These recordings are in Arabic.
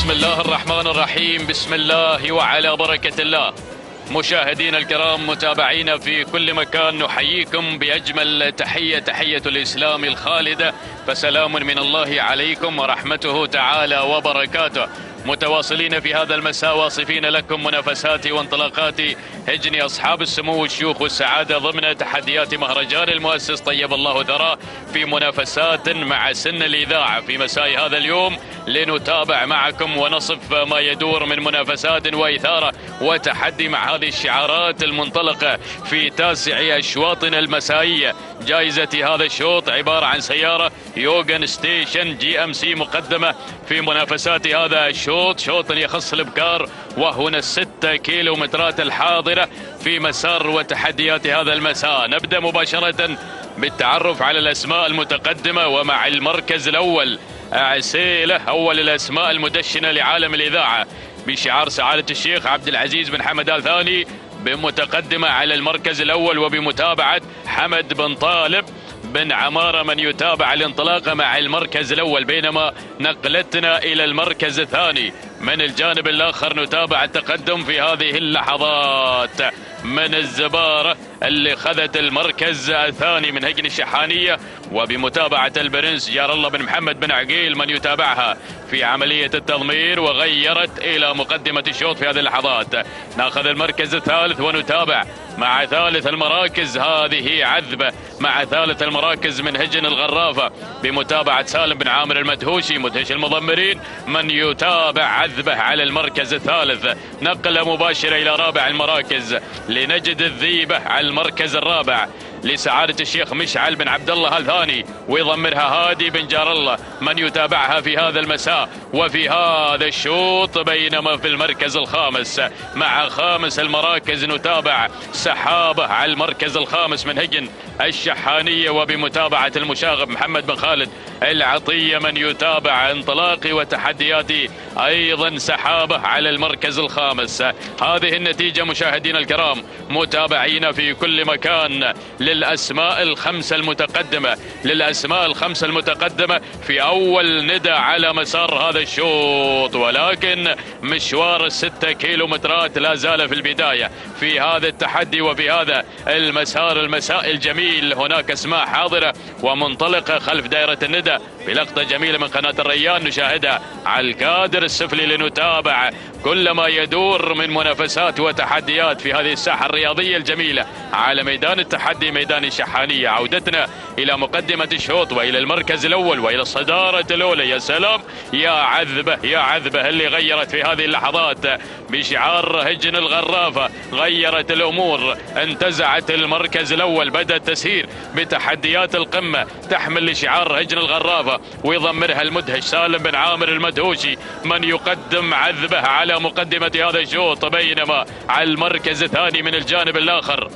بسم الله الرحمن الرحيم. بسم الله وعلى بركة الله. مشاهدينا الكرام متابعينا في كل مكان نحييكم بأجمل تحية تحية الإسلام الخالدة. فسلام من الله عليكم ورحمته تعالى وبركاته. متواصلين في هذا المساء واصفين لكم منافسات وانطلاقات هجن أصحاب السمو والشيوخ والسعادة ضمن تحديات مهرجان المؤسس طيب الله ثراه في منافسات مع سن الإذاعة. في مساء هذا اليوم لنتابع معكم ونصف ما يدور من منافسات وإثارة وتحدي مع هذه الشعارات المنطلقة في تاسع أشواطنا المسائية جائزة هذا الشوط عبارة عن سيارة Yukon station GMC مقدمة في منافسات هذا الشوط. شوط يخص الإبكار وهنا الستة كيلومترات الحاضرة في مسار وتحديات هذا المساء. نبدأ مباشرة بالتعرف على الأسماء المتقدمة ومع المركز الأول عسيلة أول الأسماء المدشنة لعالم الإذاعة بشعار سعادة الشيخ عبد العزيز بن حمد آل ثاني بمتقدمة على المركز الأول وبمتابعة حمد بن طالب. بن عمارة من يتابع الانطلاقة مع المركز الأول بينما نقلتنا إلى المركز الثاني. من الجانب الآخر نتابع التقدم في هذه اللحظات. من الزبارة اللي خذت المركز الثاني من هجن الشحانية. وبمتابعة البرنس جار الله بن محمد بن عقيل من يتابعها في عملية التضمير وغيرت إلى مقدمة الشوط في هذه اللحظات. ناخذ المركز الثالث ونتابع مع ثالث المراكز هذه عذبة مع ثالث المراكز من هجن الغرافة بمتابعة سالم بن عامر المدهوشي مدهش المضمرين من يتابع عذبة على المركز الثالث. نقلة مباشرة إلى رابع المراكز لنجد الذيبة على المركز الرابع. لسعادة الشيخ مشعل بن عبد الله الثاني ويضمرها هادي بن جار الله من يتابعها في هذا المساء وفي هذا الشوط بينما في المركز الخامس مع خامس المراكز نتابع سحابة على المركز الخامس من هجن الشحانية وبمتابعة المشاغب محمد بن خالد العطية من يتابع انطلاقي وتحدياتي أيضا سحابة على المركز الخامس. هذه النتيجة مشاهدينا الكرام متابعين في كل مكان. للأسماء الخمسة المتقدمة للأسماء الخمسة المتقدمة في أول ندى على مسار هذا الشوط. ولكن مشوار الستة كيلومترات لا زال في البداية. في هذا التحدي وفي هذا المسار المساء الجميل هناك أسماء حاضرة ومنطلقة خلف دائرة الندى. بلقطة جميلة من قناة الريان نشاهدها على الكادر السفلي لنتابع كل ما يدور من منافسات وتحديات في هذه الساحة الرياضية الجميلة على ميدان التحدي ميدان الشحانية عودتنا إلى مقدمة الشوط وإلى المركز الأول وإلى الصدارة الأولى. يا سلام يا عذبة يا عذبة اللي غيرت في هذه اللحظات بشعار هجن الغرافة غيرت الأمور انتزعت المركز الأول. بدأ التسيير بتحديات القمة تحمل لشعار هجن الغرافة ويضمرها المدهش سالم بن عامر المدهوشي. من يقدم عذبة على مقدمة هذا الشوط بينما على المركز الثاني من الجانب الآخر.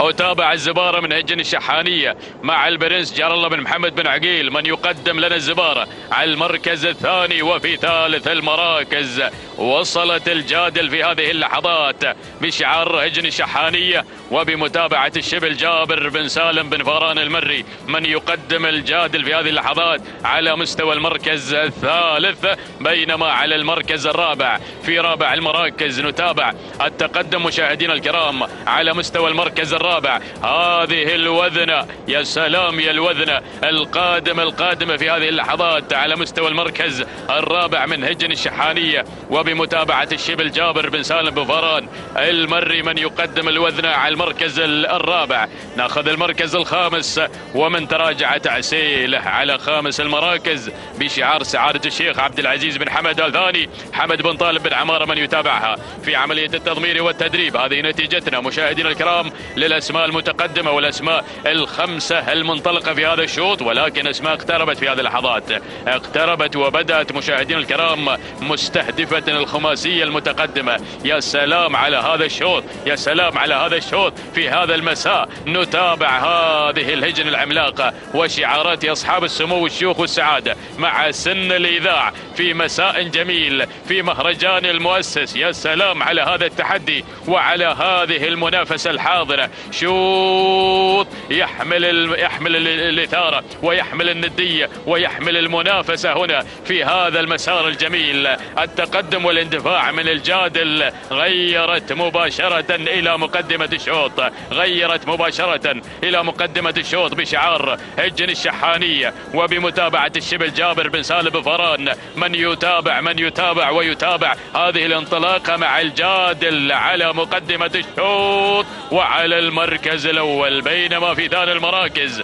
وتابع الزبارة من هجن الشحانية مع البرنس جار الله بن محمد بن عقيل. من يقدم لنا الزبارة على المركز الثاني وفي ثالث المراكز. وصلت الجادل في هذه اللحظات بشعار هجن الشحانية وبمتابعة الشبل جابر بن سالم بن فاران المري من يقدم الجادل في هذه اللحظات على مستوى المركز الثالث بينما على المركز الرابع. في رابع المراكز نتابع التقدم مشاهدينا الكرام على مستوى المركز الرابع. هذه الوذنة يا سلام يا الوذنة القادمة القادمة في هذه اللحظات على مستوى المركز الرابع من هجن الشحانية. وبمتابعة الشبل جابر بن سالم بن فاران المري من يقدم الوذنة على المركز الرابع. ناخذ المركز الخامس ومن تراجع تعسيله على خامس المراكز بشعار سعادة الشيخ عبد العزيز بن حمد آل ثاني حمد بن طالب بن عمارة من يتابعها في عملية التضمير والتدريب. هذه نتيجتنا مشاهدينا الكرام للأسماء المتقدمة والأسماء الخمسة المنطلقة في هذا الشوط ولكن أسماء اقتربت في هذه اللحظات. اقتربت وبدأت مشاهدينا الكرام مستهدفة الخماسية المتقدمة. يا سلام على هذا الشوط يا سلام على هذا الشوط. في هذا المساء نتابع هذه الهجن العملاقة وشعارات أصحاب السمو والشيوخ والسعادة مع سن الإذاع في مساء جميل في مهرجان المؤسس. يا سلام على هذا التحدي وعلى هذه المنافسة الحاضرة. شوط يحمل ال... يحمل الإثارة ويحمل الندية ويحمل المنافسة هنا في هذا المسار الجميل. التقدم والاندفاع من الجادل غيرت مباشرة إلى مقدمة الشوط. غيرت مباشرة إلى مقدمة الشوط بشعار هجن الشحانيه وبمتابعة الشبل جابر بن سالم فران. من يتابع من يتابع ويتابع هذه الانطلاقة مع الجادل على مقدمة الشوط وعلى المركز الأول. بينما في ثاني المراكز.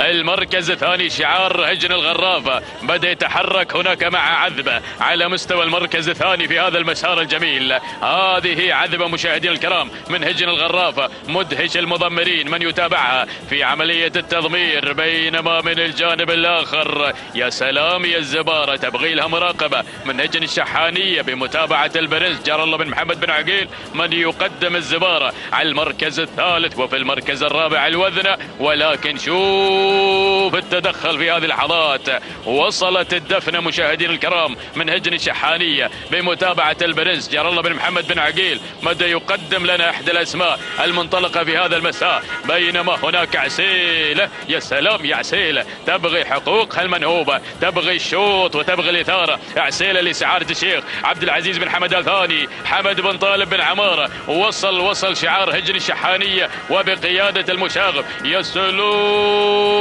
المركز الثاني شعار هجن الغرافة بدأ يتحرك هناك مع عذبة على مستوى المركز الثاني في هذا المسار الجميل. هذه عذبة مشاهدينا الكرام من هجن الغرافة مدهش المضمرين من يتابعها في عملية التضمير بينما من الجانب الآخر. يا سلام يا الزبارة تبغي لها مراقبة من هجن الشحانية بمتابعة البرنس جار الله بن محمد بن عقيل من يقدم الزبارة على المركز الثالث وفي المركز الرابع الوذنة ولكن شوف شوف التدخل في هذه اللحظات. وصلت الدفنة مشاهدينا الكرام من هجن الشحانية بمتابعة البرنس جار الله بن محمد بن عقيل. مدى يقدم لنا إحدى الأسماء المنطلقة في هذا المساء؟ بينما هناك عسيلة يا سلام يا عسيلة تبغي حقوقها المنهوبة تبغي الشوط وتبغي الإثارة. عسيلة لسعادة الشيخ عبد العزيز بن حمد الثاني. حمد بن طالب بن عمارة. وصل وصل شعار هجن الشحانية. وبقيادة المشاغب. يا سلام.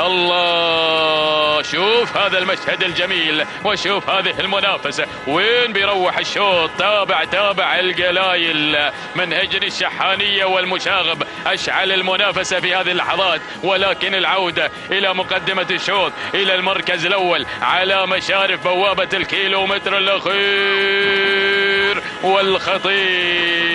الله شوف هذا المشهد الجميل وشوف هذه المنافسة. وين بيروح الشوط؟ تابع تابع القلايل. من هجن الشحانية والمشاغب أشعل المنافسة في هذه اللحظات. ولكن العودة إلى مقدمة الشوط إلى المركز الأول على مشارف بوابة الكيلومتر الأخير. والخطير.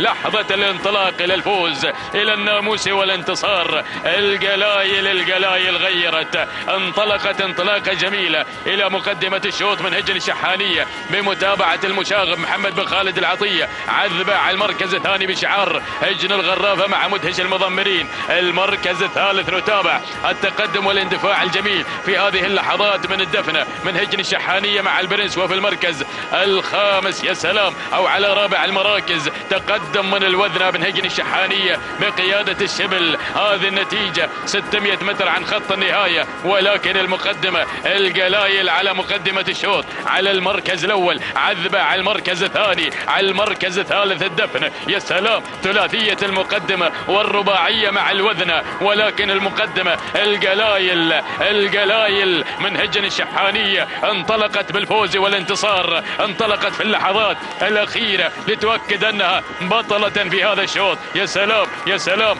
لحظة الانطلاق إلى الفوز إلى الناموس والانتصار. القلايل القلايل غيرت انطلقت انطلاقة جميلة إلى مقدمة الشوط من هجن الشحانية بمتابعة المشاغب محمد بن خالد العطية. عذبة على المركز الثاني بشعار هجن الغرافة مع مدهش المضمرين. المركز الثالث نتابع التقدم والاندفاع الجميل في هذه اللحظات من الدفنة من هجن الشحانية مع البرنس. وفي المركز الخامس يا سلام أو على رابع المراكز تقدم من الوذنة بن هجن الشحانية بقيادة الشبل. هذه النتيجة 600 متر عن خط النهاية ولكن المقدمة القلايل على مقدمة الشوط. على المركز الأول عذبة على المركز الثاني على المركز الثالث الدفن. يا سلام ثلاثية المقدمة والرباعية مع الوذنة ولكن المقدمة القلايل القلايل من هجن الشحانية انطلقت بالفوز والانتصار انطلقت في اللحظات الأخيرة لتؤكد أنها بطلة في هذا الشوط. يا سلام يا سلام.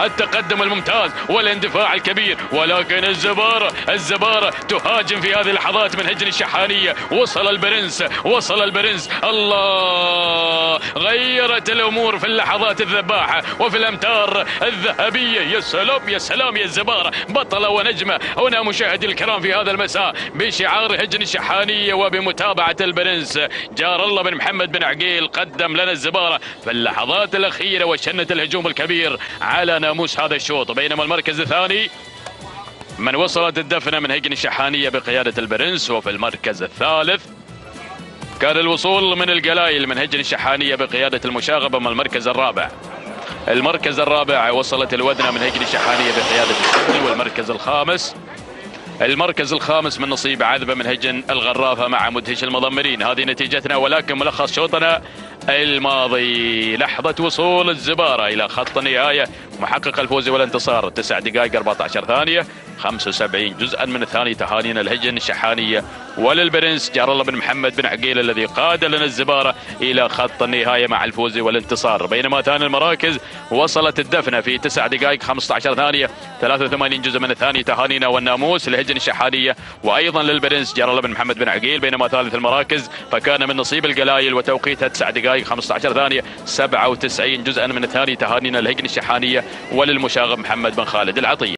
التقدم الممتاز والاندفاع الكبير. ولكن الزبارة الزبارة تهاجم في هذه اللحظات من هجن الشحانية. وصل البرنس وصل البرنس. الله! غيرت الأمور في اللحظات الذباحة وفي الأمتار الذهبية. يا سلام يا سلام يا الزبارة. بطلة ونجمة. هنا مشاهدي الكرام في هذا المساء بشعار هجن الشحانية وبمتابعة البرنس. جار الله بن محمد بن عقيل قدم لنا الزبارة في اللحظات الأخيرة وشنة الهجوم الكبير على ناموس هذا الشوط. بينما المركز الثاني من وصلت الدفنة من هيجن الشحانية بقيادة البرنس وفي المركز الثالث كان الوصول من القلايل من هجن الشحانية بقيادة المشاغبة من المركز الرابع. المركز الرابع وصلت الودنة من هجن الشحانية بقيادة الشحن والمركز الخامس. المركز الخامس من نصيب عذبة من هجن الغرافة مع مدهش المضمرين. هذه نتيجتنا ولكن ملخص شوطنا الماضي. لحظة وصول الزبارة إلى خط النهاية. محقق الفوز والانتصار. تسع دقائق 14 ثانية. 75 جزءا من الثاني تهانينا الهجن الشحانية. وللبرنس جار الله بن محمد بن عقيل الذي قاد لنا الزبارة إلى خط النهاية مع الفوز والانتصار. بينما ثاني المراكز وصلت الدفنة في 9 دقائق 15 ثانية. 83 جزء من الثاني تهانينا والناموس الهجن الشحانية. وأيضا للبرنس جار الله بن محمد بن عقيل. بينما ثالث المراكز فكان من نصيب القلايل وتوقيتها 9 دقائق 15 ثانية. 97 جزءا من الثاني تهانينا الهجن الشحانية. وللمشاغب محمد بن خالد العطية.